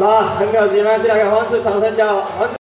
那很可惜了现在给黄子掌声加油黄子。